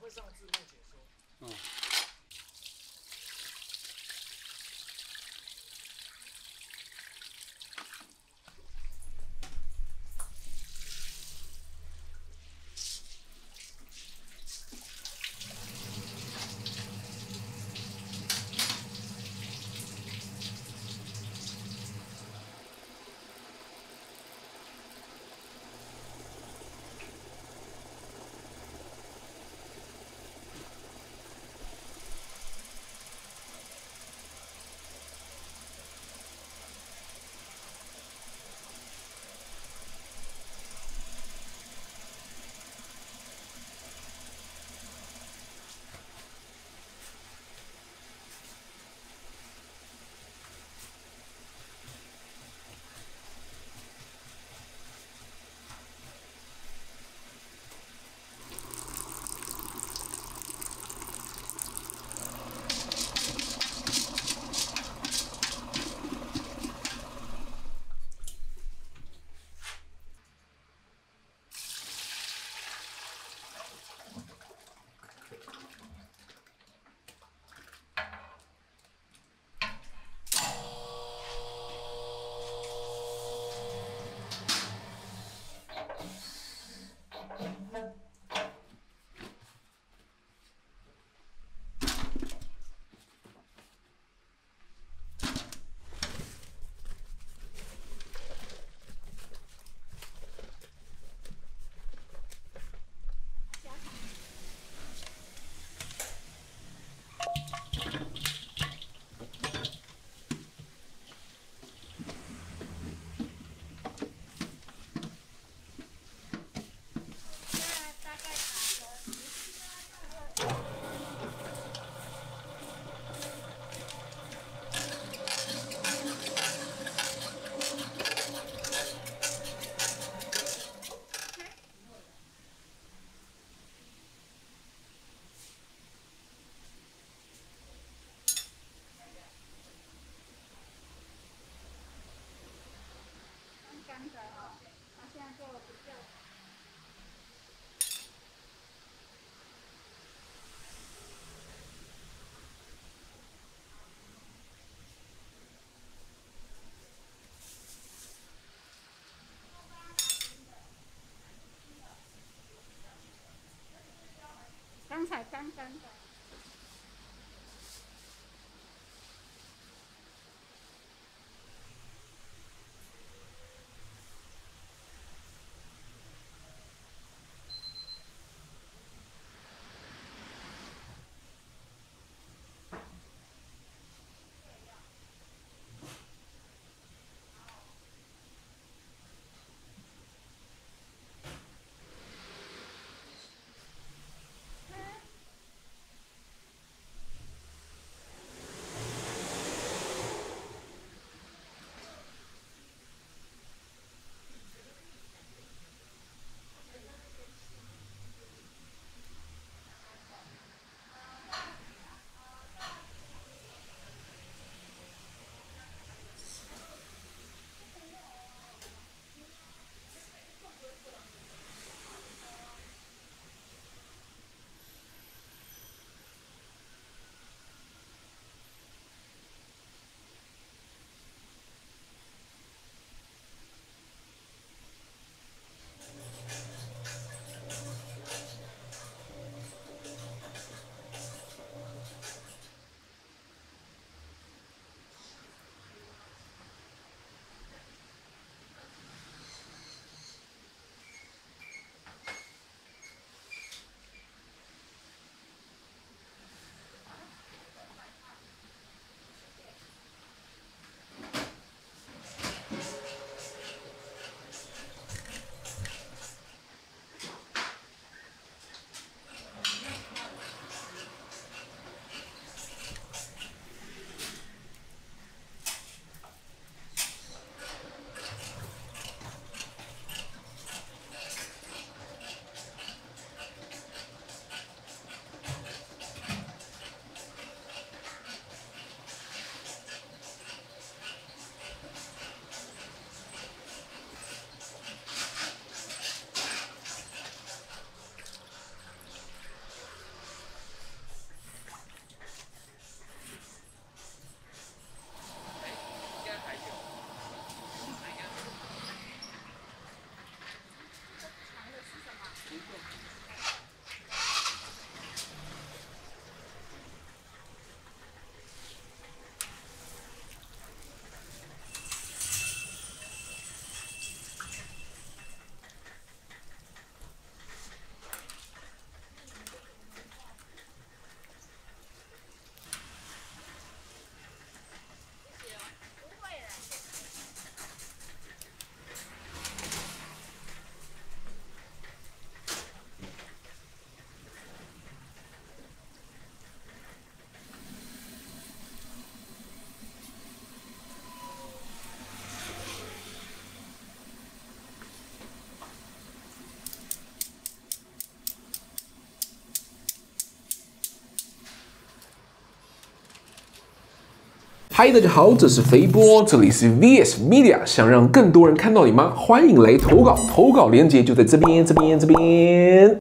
会上自动解说。嗯刚刚的哦，它现在就比较。刚才刚刚的。 嗨，大家好，这是肥波，这里是 VS Media，想让更多人看到你吗？欢迎来投稿，投稿链接就在这边，这边，这边。